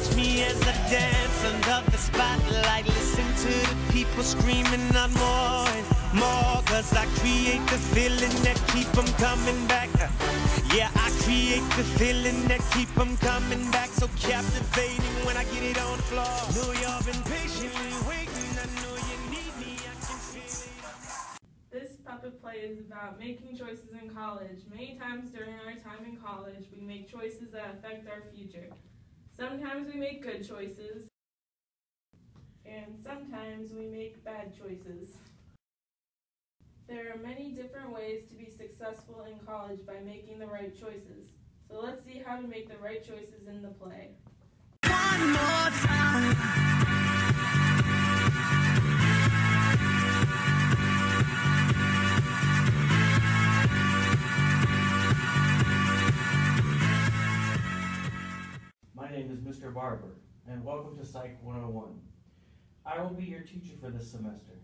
Watch me as I dance under the spotlight. Listen to the people screaming out more and more. Cause I create the feeling that keep them coming back. Yeah, I create the feeling that keep them coming back. So captivating when I get it on the floor. Know y'all been patiently waiting. I know you need me. I can feel it. This puppet play is about making choices in college. Many times during our time in college, we make choices that affect our future. Sometimes we make good choices, and sometimes we make bad choices. There are many different ways to be successful in college by making the right choices. So let's see how to make the right choices in the play. And welcome to Psych 101. I will be your teacher for this semester.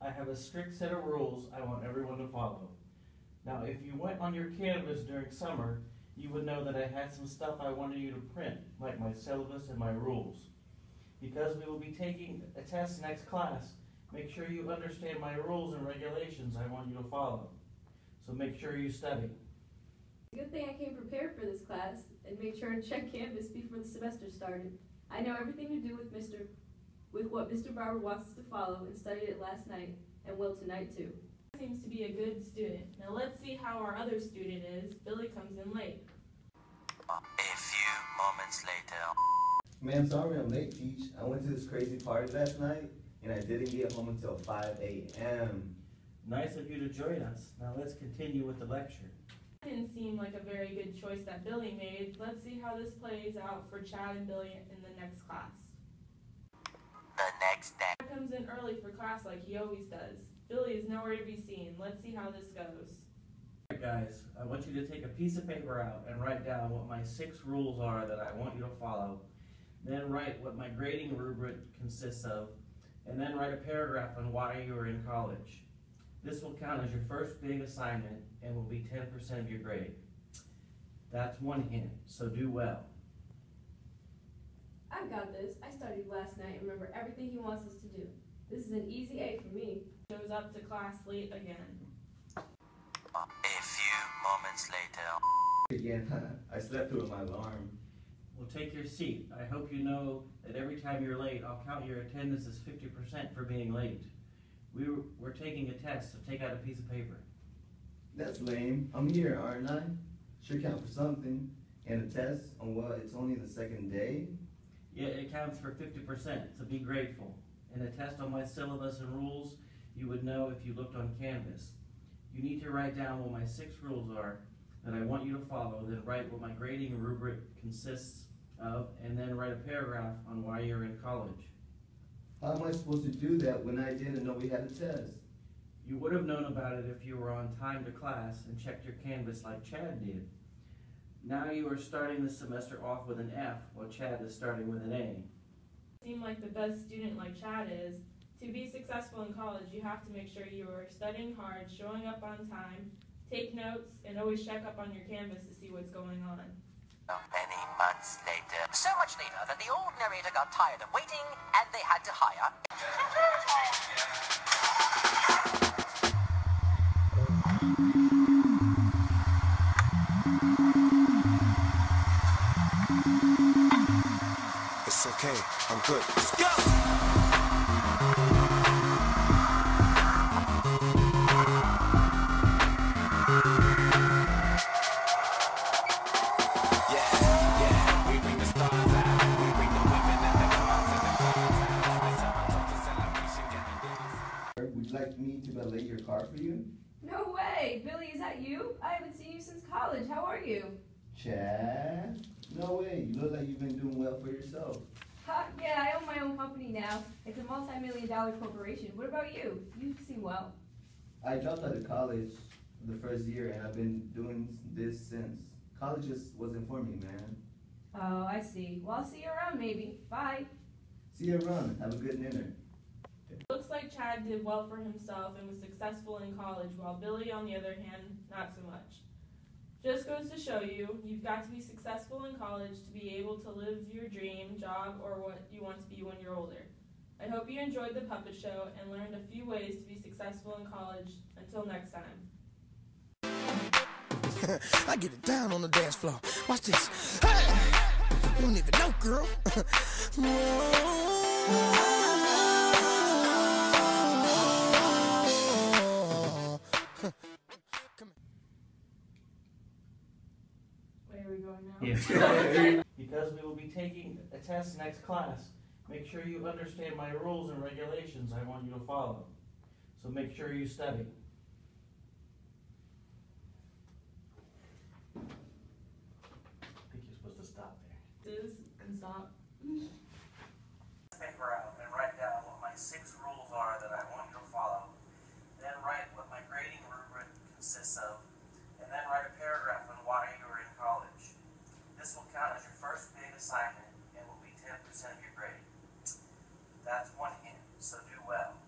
I have a strict set of rules I want everyone to follow. Now, if you went on your Canvas during summer, you would know that I had some stuff I wanted you to print, like my syllabus and my rules. Because we will be taking a test next class, make sure you understand my rules and regulations I want you to follow. So make sure you study. Good thing I came prepared for this class and made sure to check Canvas before the semester started. I know everything to do with Mr. with what Mr. Barber wants us to follow and studied it last night and will tonight too. Seems to be a good student. Now let's see how our other student is. Billy comes in late. A few moments later. Man, sorry I'm late, Peach. I went to this crazy party last night and I didn't get home until 5 a.m. Nice of you to join us. Now let's continue with the lecture. Didn't seem like a very good choice that Billy made. Let's see how this plays out for Chad and Billy in the next class. The next day. Chad comes in early for class like he always does. Billy is nowhere to be seen. Let's see how this goes. Alright, guys, I want you to take a piece of paper out and write down what my six rules are that I want you to follow. Then write what my grading rubric consists of, and then write a paragraph on why you are in college. This will count as your first big assignment and will be ten percent of your grade. That's one hint, so do well. I've got this. I studied last night and remember everything he wants us to do. This is an easy A for me. Shows up to class late again. A few moments later. Again, I slept through my alarm. Well, take your seat. I hope you know that every time you're late, I'll count your attendance as fifty percent for being late. We were, we're taking a test, so take out a piece of paper. That's lame. I'm here, aren't I? Should count for something. And a test on what? It's only the second day? Yeah, it counts for fifty percent, so be grateful. In a test on my syllabus and rules, you would know if you looked on Canvas. You need to write down what my six rules are that I want you to follow, then write what my grading rubric consists of, and then write a paragraph on why you're in college. How am I supposed to do that when I didn't know we had a test? You would have known about it if you were on time to class and checked your Canvas like Chad did. Now you are starting the semester off with an F, while Chad is starting with an A. Seem like the best student like Chad is. To be successful in college, you have to make sure you are studying hard, showing up on time, take notes, and always check up on your Canvas to see what's going on. Months later. So much later that the old narrator got tired of waiting and they had to hire. It's okay. I'm good. Let's go. Car for you? No way! Billy, is that you? I haven't seen you since college. How are you? Chad? No way. You look like you've been doing well for yourself. Yeah, I own my own company now. It's a multi-million dollar corporation. What about you? You seem well. I dropped out of college the first year and I've been doing this since. College just wasn't for me, man. Oh, I see. Well, I'll see you around maybe. Bye. See you around. Have a good dinner. Looks like Chad did well for himself and was successful in college, while Billy, on the other hand, not so much. Just goes to show you, you've got to be successful in college to be able to live your dream job or what you want to be when you're older. I hope you enjoyed the puppet show and learned a few ways to be successful in college. Until next time. I get it down on the dance floor. Watch this. Hey! You don't even know, girl. are we going now? Yes. Because we will be taking a test next class, make sure you understand my rules and regulations I want you to follow. So make sure you study. I think you're supposed to stop there. This and stop. paper out and write down what my six so do well.